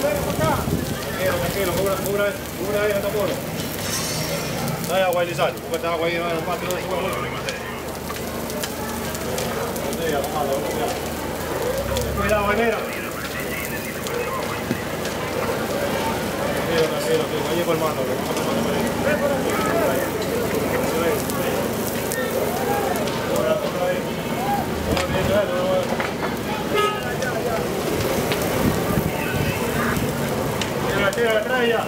Tranquilo, tranquilo, cubra ahí esta agua y sal, porque agua ahí no es que no mucho. Cuidado. Tranquilo, tranquilo, tranquilo, por el mando, que vamos a tomar Gracias,